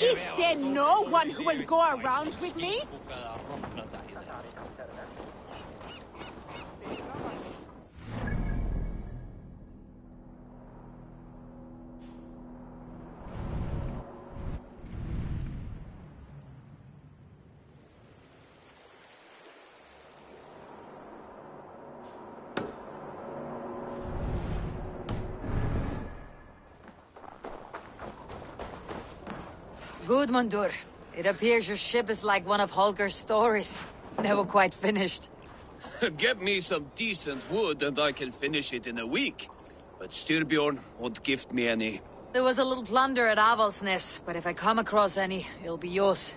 Is there no one who will go around with me? Gudmundur, it appears your ship is like one of Holger's stories. Never quite finished. Get me some decent wood and I can finish it in a week. But Styrbjorn won't gift me any. There was a little plunder at Avaldsnes, but if I come across any, it'll be yours.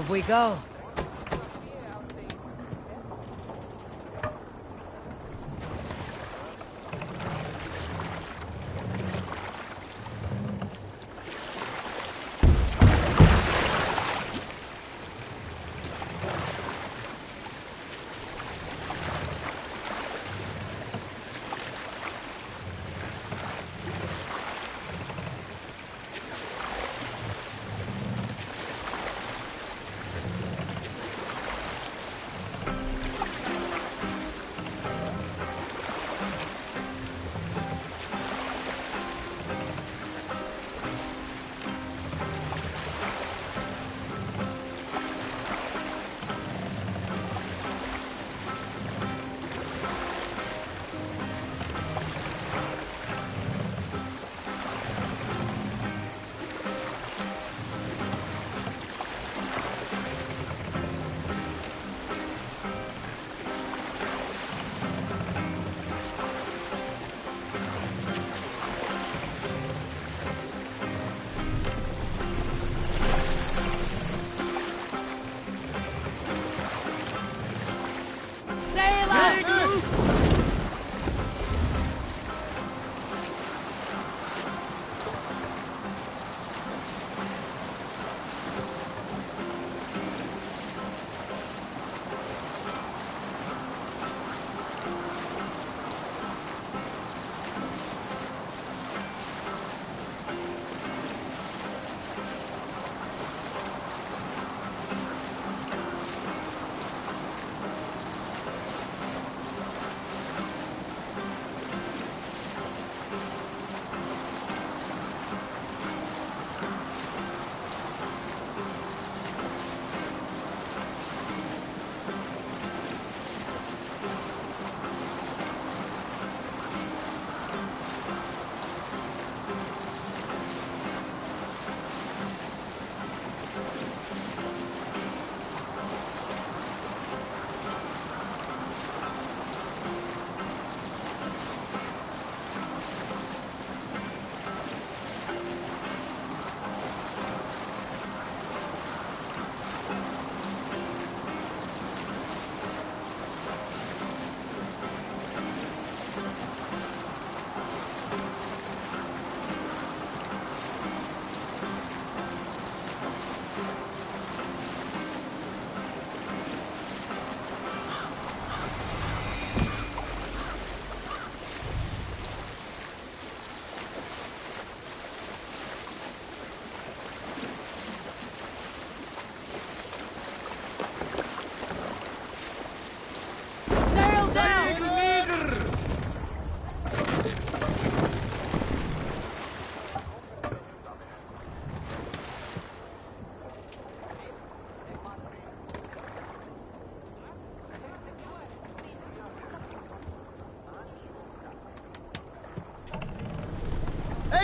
Off we go.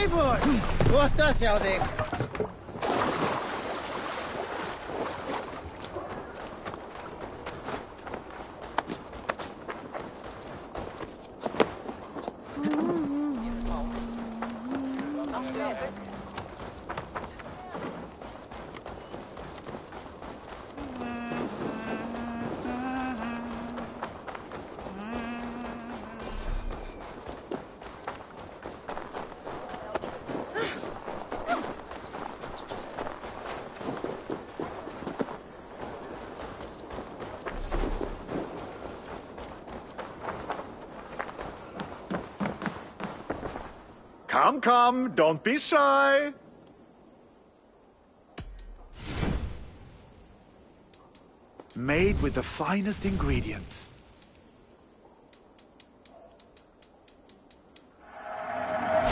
Eivor! Corta, Selden! Come, come, don't be shy. Made with the finest ingredients.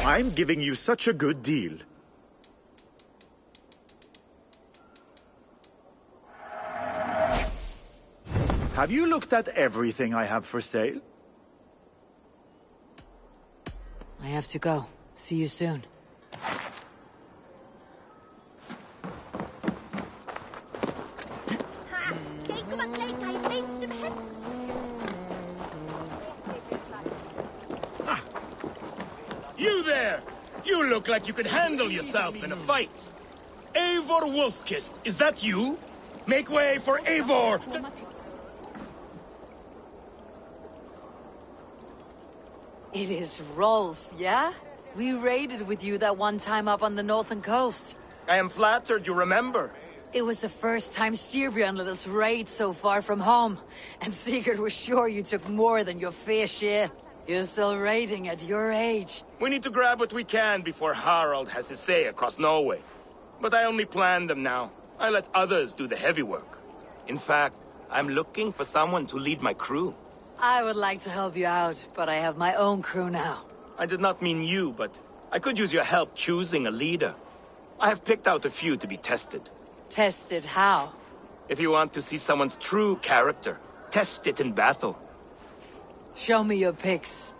I'm giving you such a good deal. Have you looked at everything I have for sale? I have to go. See you soon. You there! You look like you could handle yourself in a fight. Eivor Wolf-Kissed, is that you? Make way for Eivor! It is Rolf, yeah? We raided with you that one time up on the northern coast. I am flattered you remember. It was the first time Styrbjörn let us raid so far from home. And Sigurd was sure you took more than your fair share. You're still raiding at your age. We need to grab what we can before Harald has his say across Norway. But I only plan them now. I let others do the heavy work. In fact, I'm looking for someone to lead my crew. I would like to help you out, but I have my own crew now. I did not mean you, but I could use your help choosing a leader. I have picked out a few to be tested. Tested how? If you want to see someone's true character, test it in battle. Show me your picks.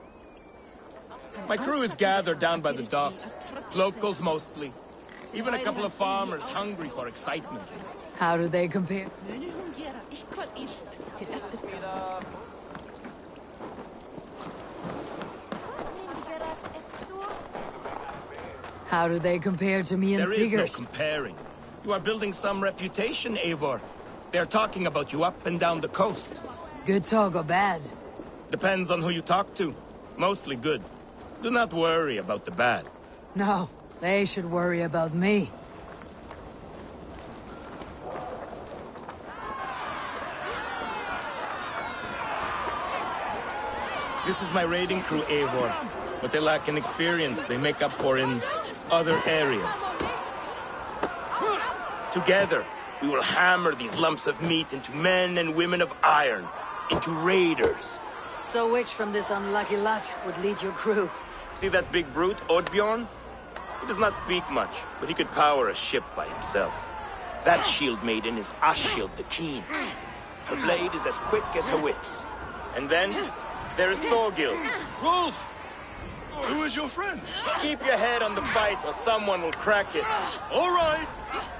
My crew is gathered down by the docks. Locals mostly. Even a couple of farmers hungry for excitement. How do they compare? How do they compare to me and There is no comparing. You are building some reputation, Eivor. They're talking about you up and down the coast. Good talk or bad? Depends on who you talk to. Mostly good. Do not worry about the bad. No, they should worry about me. This is my raiding crew, Eivor. But they lack an experience they make up for in other areas. Together, we will hammer these lumps of meat into men and women of iron, into raiders. So which from this unlucky lot would lead your crew? See that big brute, Oddbjorn? He does not speak much, but he could power a ship by himself. That shield maiden is Ashield the Keen. Her blade is as quick as her wits. And then, there is Thorgils. Rolf! Who is your friend? Keep your head on the fight or someone will crack it. All right.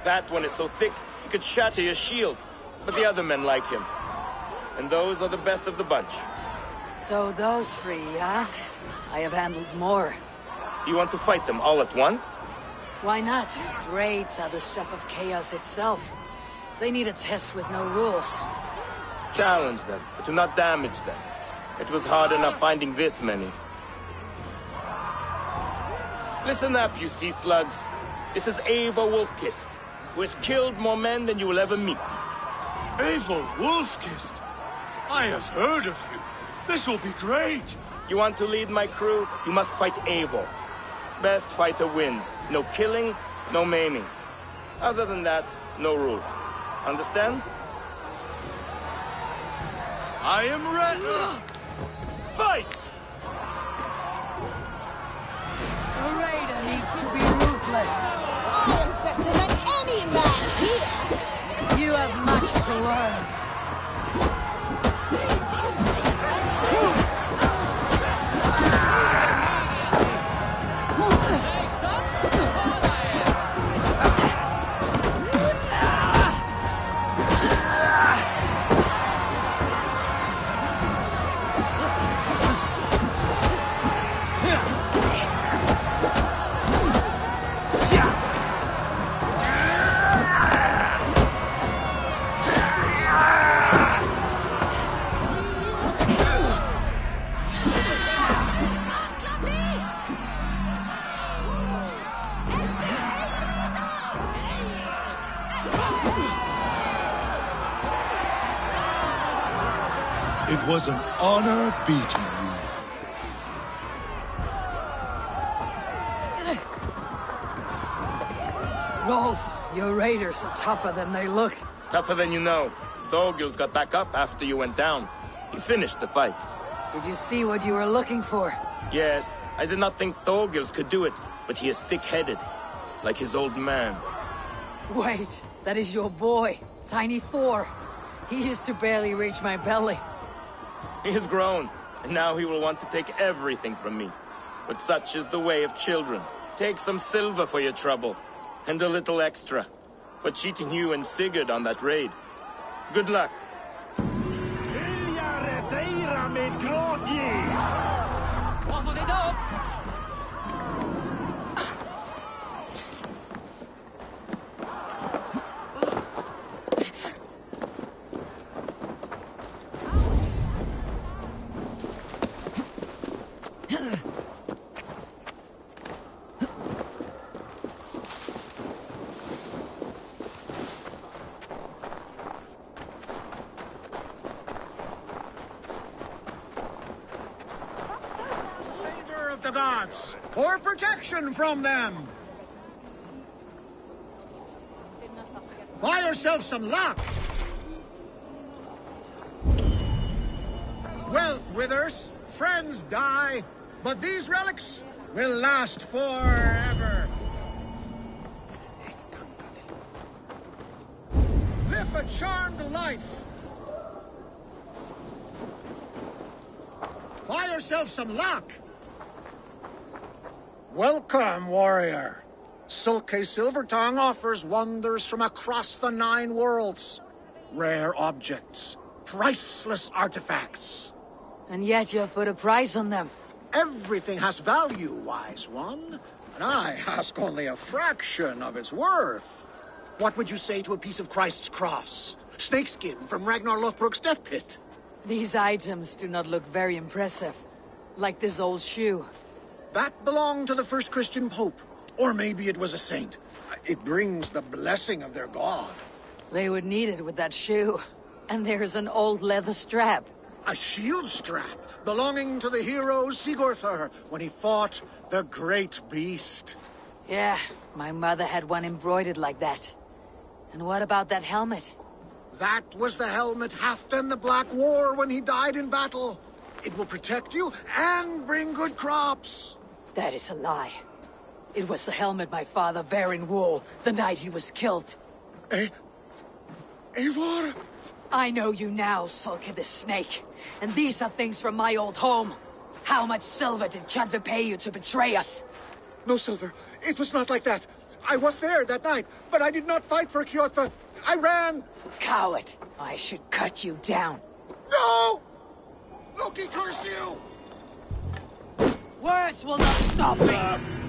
That one is so thick, he could shatter your shield. But the other men like him. And those are the best of the bunch. So those three, yeah? I have handled more. You want to fight them all at once? Why not? Raids are the stuff of chaos itself. They need a test with no rules. Challenge them, but do not damage them. It was hard enough finding this many. Listen up, you sea slugs. This is Eivor Wolf-Kissed, who has killed more men than you will ever meet. Eivor Wolf-Kissed. I have heard of you. This will be great. You want to lead my crew? You must fight Eivor. Best fighter wins. No killing, no maiming. Other than that, no rules. Understand? I am ready. Fight! A raider needs to be ruthless. I am better than any man here. You have much to learn. Honor beating you. Rolf, your raiders are tougher than they look. Tougher than you know. Thorgils got back up after you went down. He finished the fight. Did you see what you were looking for? Yes, I did not think Thorgils could do it, but he is thick-headed. Like his old man. Wait, that is your boy, Tiny Thor. He used to barely reach my belly. He has grown, and now he will want to take everything from me. But such is the way of children. Take some silver for your trouble, and a little extra, for cheating you and Sigurd on that raid. Good luck. Favor of the gods, or protection from them. Buy yourself some luck. Wealth withers, friends die, but these relics will last forever. Live a charmed life. Buy yourself some luck. Welcome, warrior. Sulke Silvertongue offers wonders from across the nine worlds. Rare objects, priceless artifacts. And yet you have put a price on them. Everything has value, wise one. And I ask only a fraction of its worth. What would you say to a piece of Christ's cross? Snakeskin from Ragnar Lothbrok's death pit? These items do not look very impressive. Like this old shoe. That belonged to the first Christian pope. Or maybe it was a saint. It brings the blessing of their god. They would need it with that shoe. And there's an old leather strap. A shield strap belonging to the hero Sigurthur when he fought the great beast. Yeah, my mother had one embroidered like that. And what about that helmet? That was the helmet Halfdan the Black wore when he died in battle. It will protect you and bring good crops. That is a lie. It was the helmet my father Varin wore the night he was killed. Eh? Eivor? I know you now, Sulke the Snake. And these are things from my old home. How much silver did Kjotva pay you to betray us? No, Silver. It was not like that. I was there that night, but I did not fight for Kjotva. I ran. Coward. I should cut you down. No! Loki, curse you! Words will not stop me!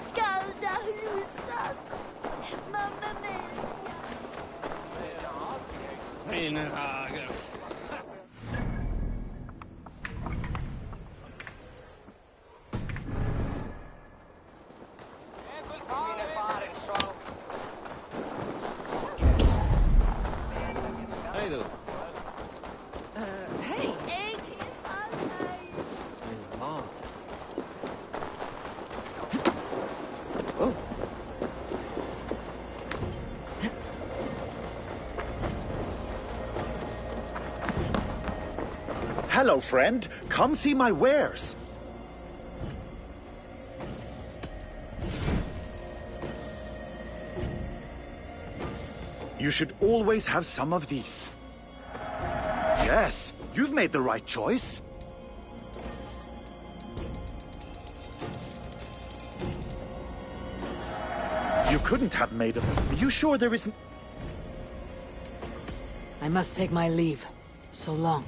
Scalda, Gustav. Mamma mia. Bene, ah, raga. Hello, friend. Come see my wares. You should always have some of these. Yes, you've made the right choice. You couldn't have made them. Are you sure there isn't... I must take my leave. So long.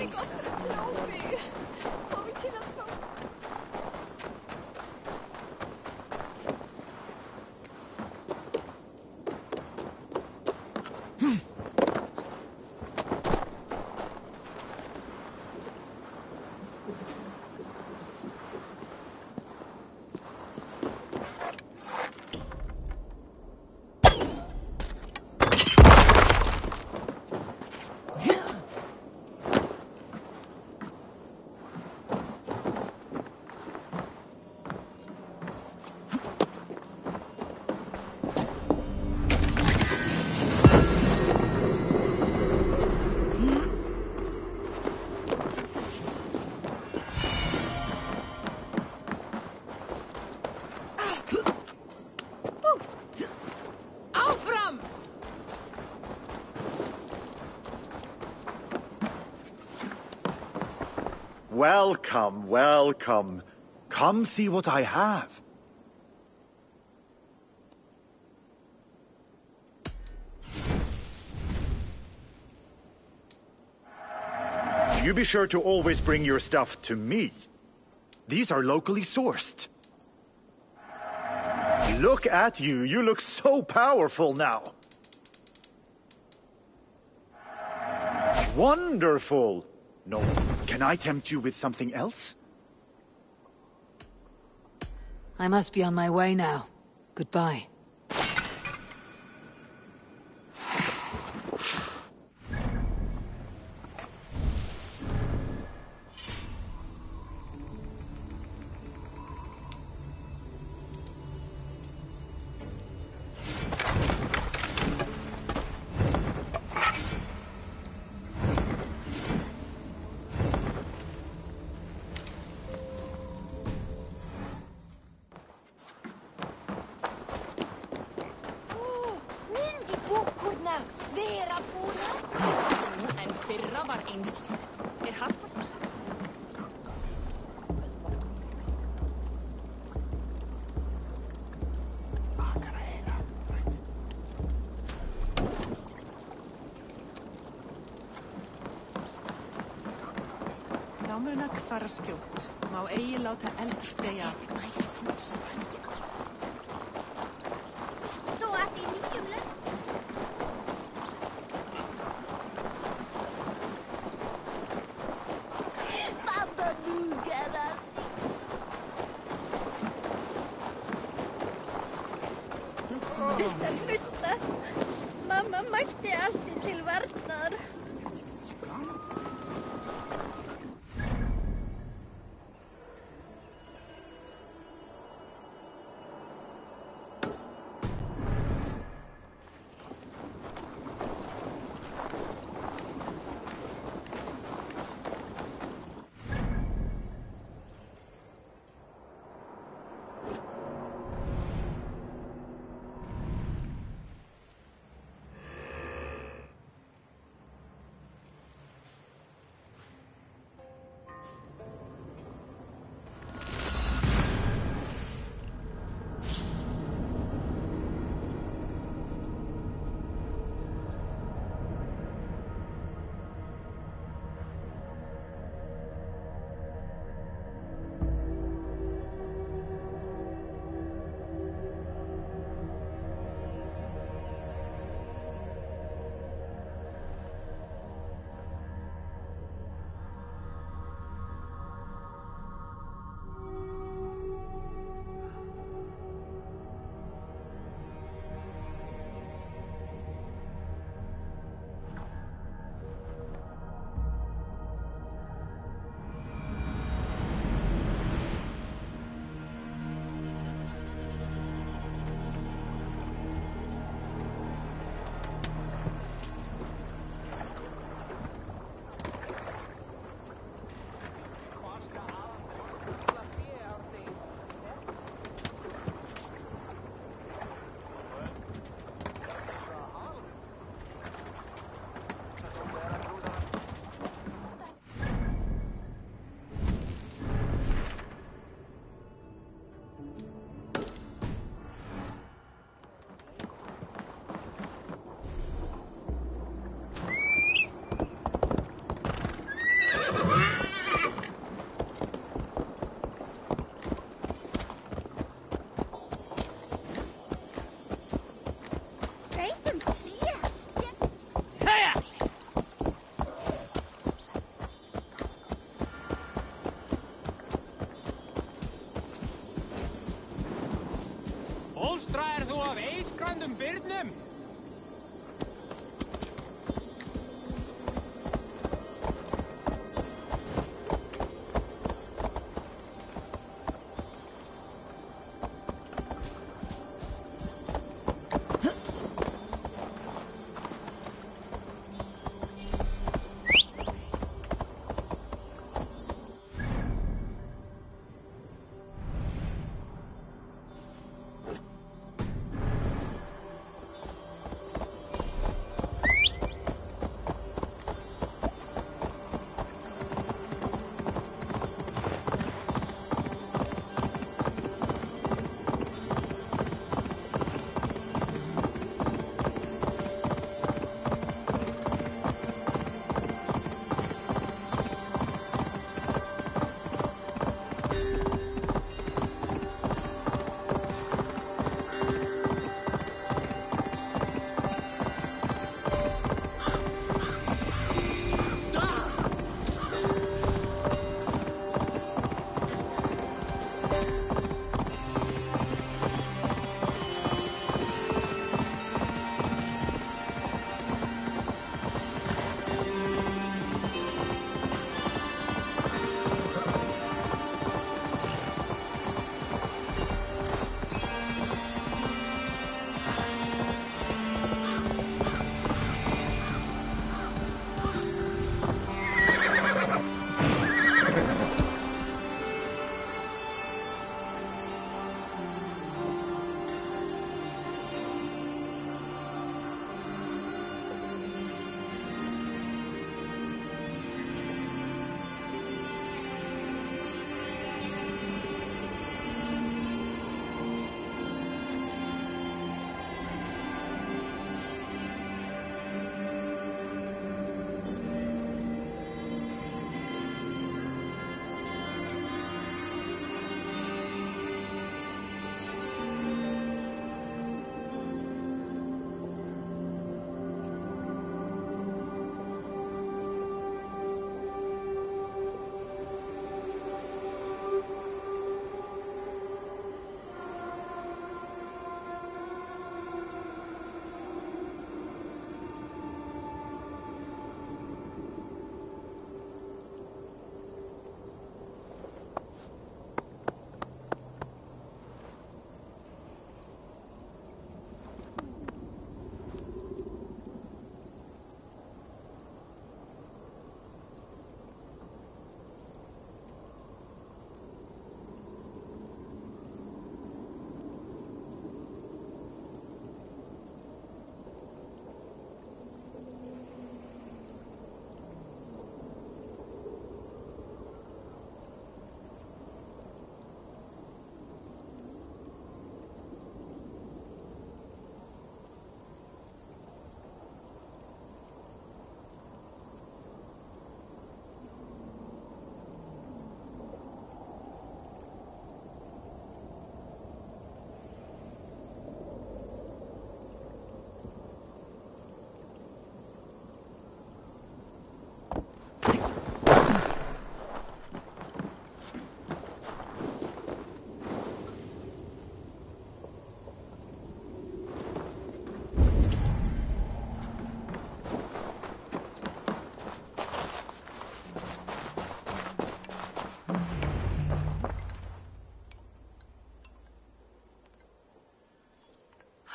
Thanks. Welcome, welcome. Come see what I have. You be sure to always bring your stuff to me. These are locally sourced. Look at you. You look so powerful now. Wonderful. No, can I tempt you with something else? I must be on my way now. Goodbye. Fara skjótt. Má eigi láta eldur deyja.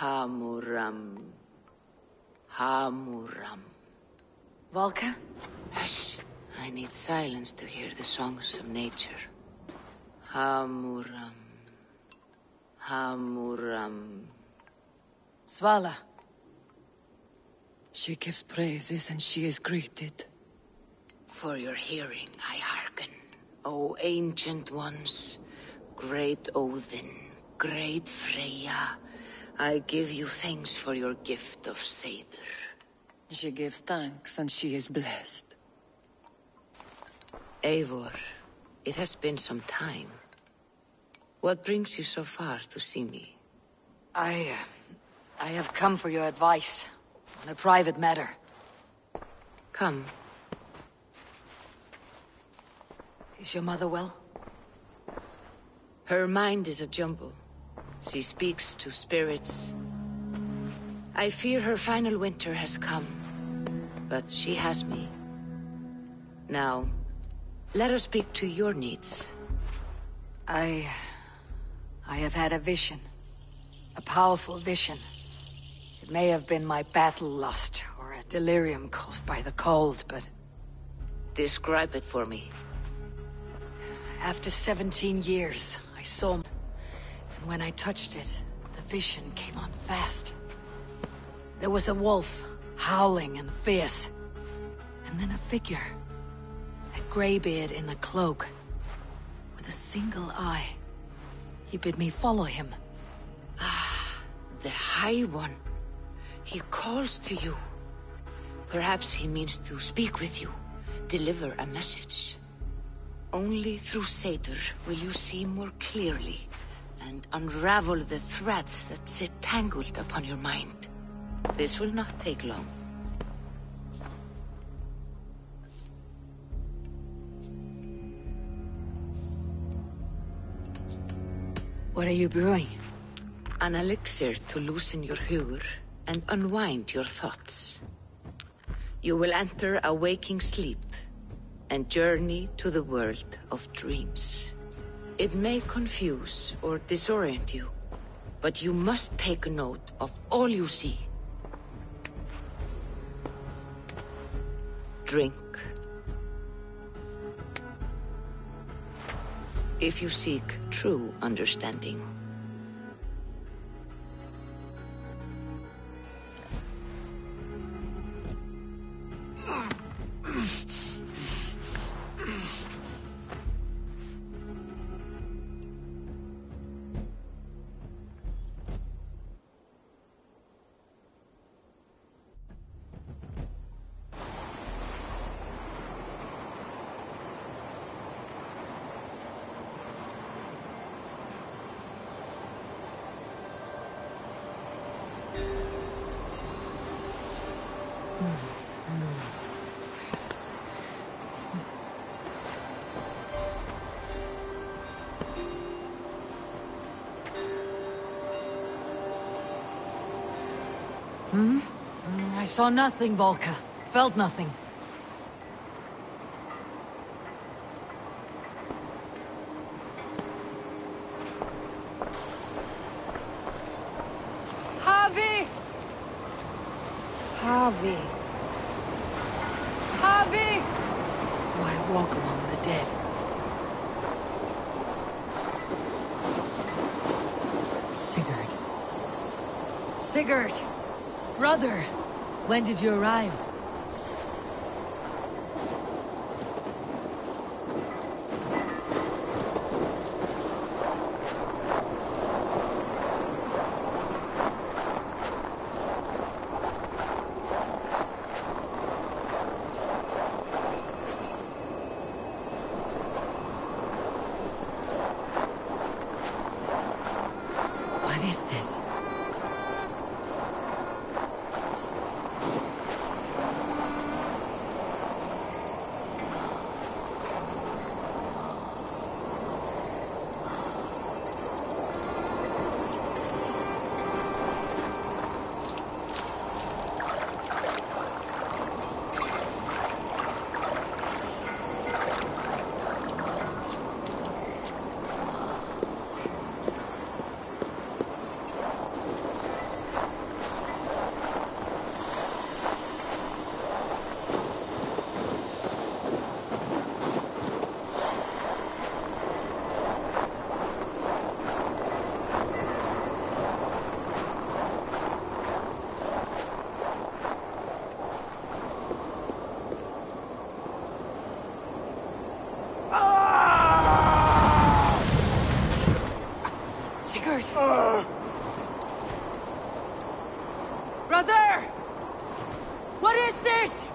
Hamuram. Hamuram. Valka? Hush. I need silence to hear the songs of nature. Hamuram. Hamuram. Svala. She gives praises and she is greeted. For your hearing, I hearken. O ancient ones, great Odin, great Freya, I give you thanks for your gift of Seidr. She gives thanks and she is blessed. Eivor, it has been some time. What brings you so far to see me? I... Uh, I have come for your advice. On a private matter. Come. Is your mother well? Her mind is a jumble. She speaks to spirits. I fear her final winter has come. But she has me. Now, let her speak to your needs. I... I have had a vision. A powerful vision. It may have been my battle lust, or a delirium caused by the cold, but... Describe it for me. After 17 years, I saw... When I touched it, the vision came on fast. There was a wolf, howling and fierce. And then a figure. A greybeard in a cloak. With a single eye. He bid me follow him. Ah, the High One. He calls to you. Perhaps he means to speak with you, deliver a message. Only through Seidr will you see more clearly and unravel the threads that sit tangled upon your mind. This will not take long. What are you brewing? An elixir to loosen your hugur and unwind your thoughts. You will enter a waking sleep and journey to the world of dreams. It may confuse or disorient you, but you must take note of all you see. Drink. If you seek true understanding. Hmm? I saw nothing, Valka. Felt nothing. Javi! Javi. Javi! Do I walk among the dead? Sigurd. Sigurd! Brother! When did you arrive? What is this?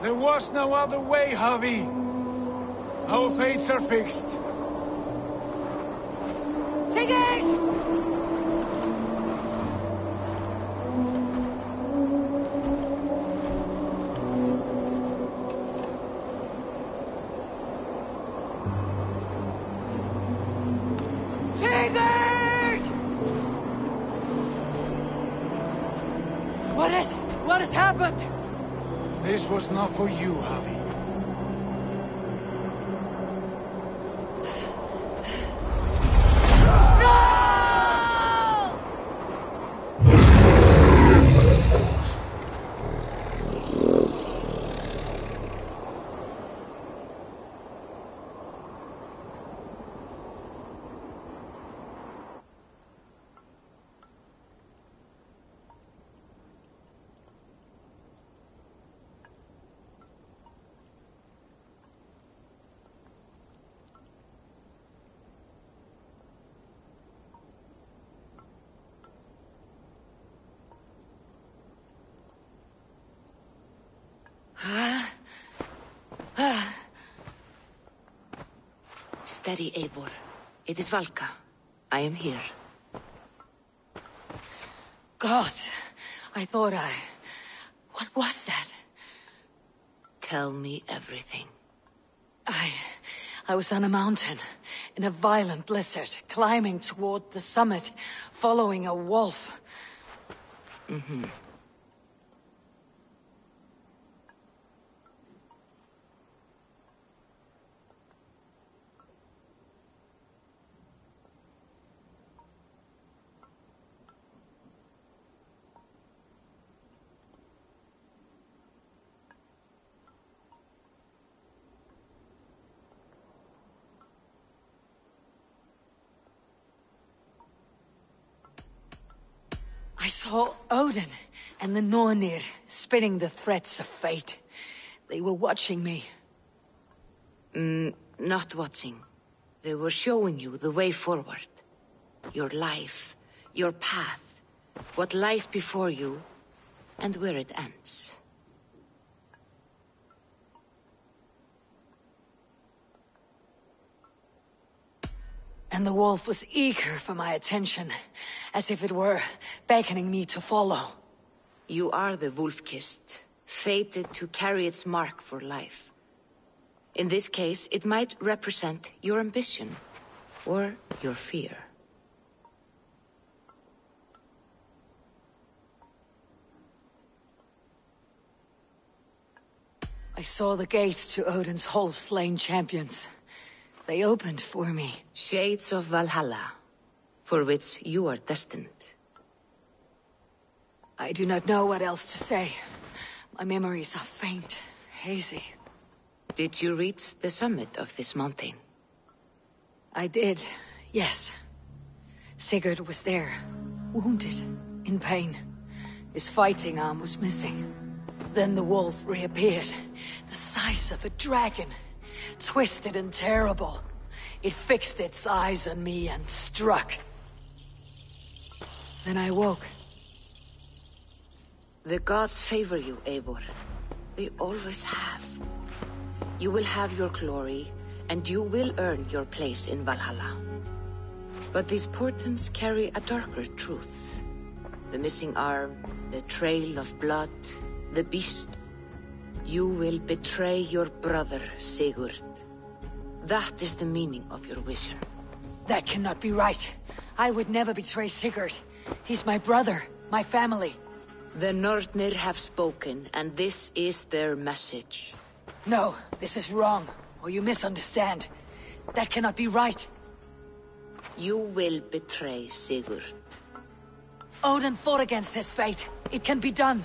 There was no other way, Javi. Our fates are fixed. Sigurd! Sigurd! What is... what has happened? This was not for you, Javi. Steady, Eivor. It is Valka. I am here. God, I thought I... What was that? Tell me everything. I... I was on a mountain, in a violent blizzard, climbing toward the summit, following a wolf. Mm-hmm. I saw Odin and the Nornir spinning the threats of fate. They were watching me. Mm, not watching. They were showing you the way forward. Your life, your path, what lies before you, and where it ends. And the wolf was eager for my attention, as if it were beckoning me to follow. You are the wolf-kissed, fated to carry its mark for life. In this case, it might represent your ambition, or your fear. I saw the gates to Odin's Hall of Slain Champions. They opened for me. Shades of Valhalla, for which you are destined. I do not know what else to say. My memories are faint, hazy. Did you reach the summit of this mountain? I did, yes. Sigurd was there, wounded, in pain. His fighting arm was missing. Then the wolf reappeared, the size of a dragon, twisted and terrible. It fixed its eyes on me and struck. Then I woke. The gods favor you, Eivor. They always have. You will have your glory, and you will earn your place in Valhalla. But these portents carry a darker truth. The missing arm, the trail of blood, the beast. You will betray your brother, Sigurd. That is the meaning of your vision. That cannot be right. I would never betray Sigurd. He's my brother, my family. The Nornir have spoken, and this is their message. No, this is wrong, or you misunderstand. That cannot be right. You will betray Sigurd. Odin fought against his fate. It can be done.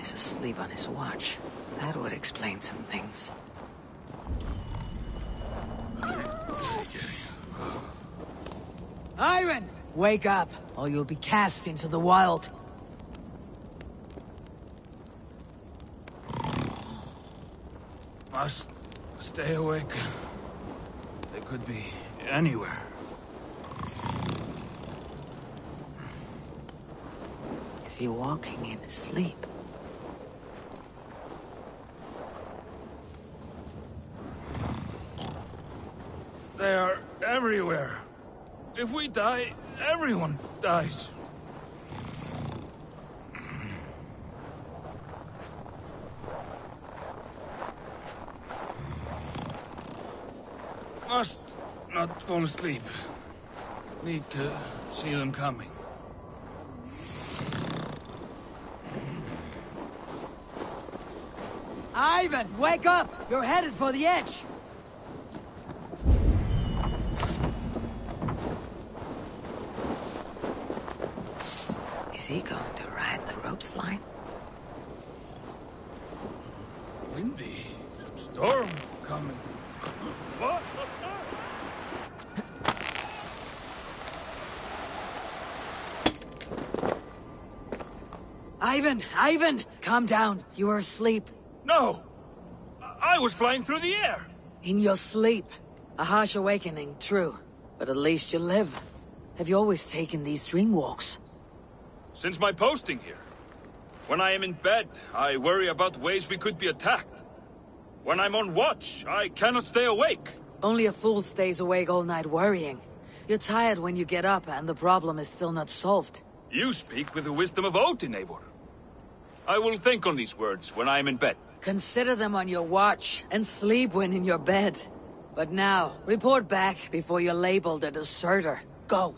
Is asleep on his watch. That would explain some things. Iron! Wake up, or you'll be cast into the wild. Must stay awake. They could be anywhere. He walking in his sleep? They are everywhere. If we die, everyone dies. Must not fall asleep. Need to see them coming. Ivan, wake up! You're headed for the edge! Is he going to ride the rope slide? Windy. Storm coming. What? Ivan! Ivan! Calm down. You were asleep. No! I was flying through the air! In your sleep. A harsh awakening, true. But at least you live. Have you always taken these dream walks? Since my posting here. When I am in bed, I worry about ways we could be attacked. When I'm on watch, I cannot stay awake. Only a fool stays awake all night worrying. You're tired when you get up and the problem is still not solved. You speak with the wisdom of Odin, Eivor. I will think on these words when I am in bed. Consider them on your watch and sleep when in your bed. But now, report back before you're labeled a deserter. Go.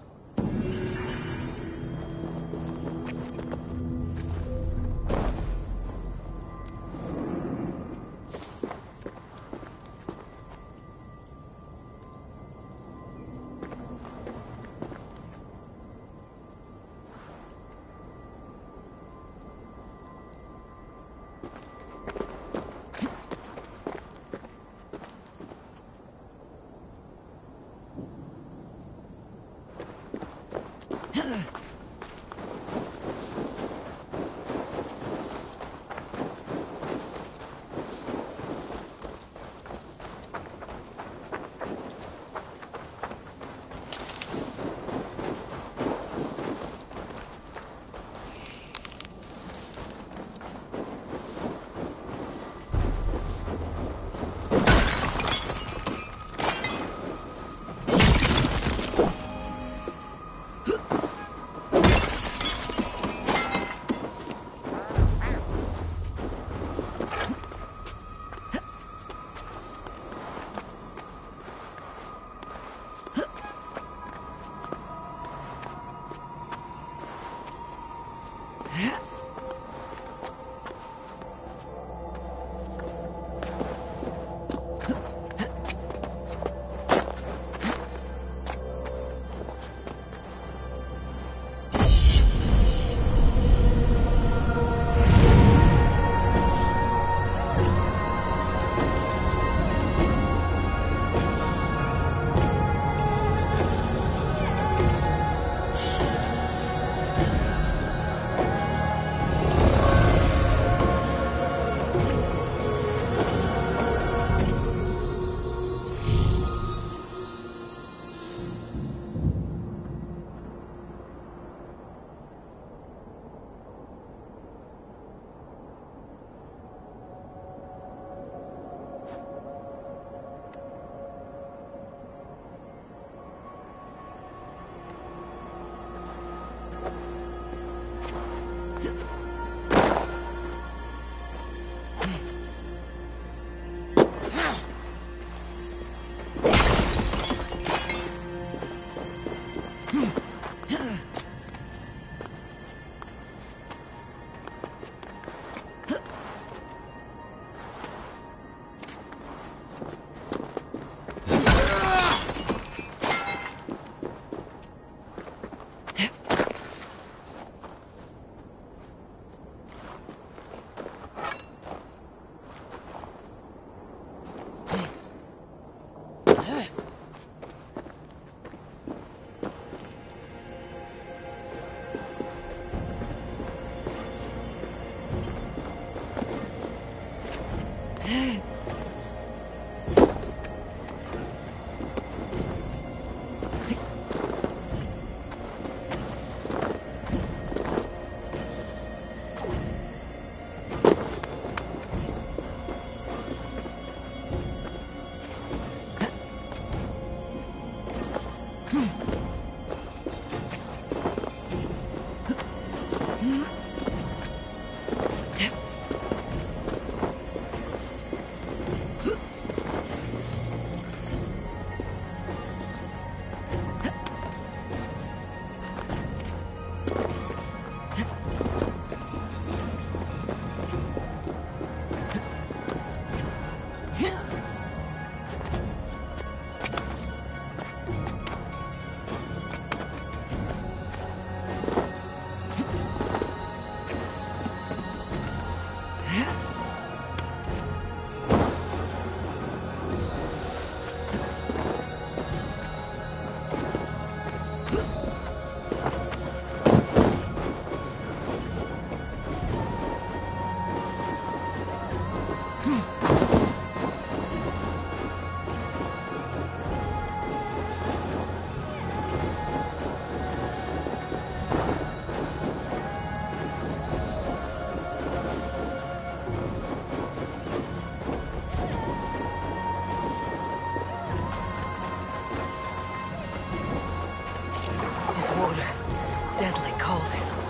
Water. Deadly cold.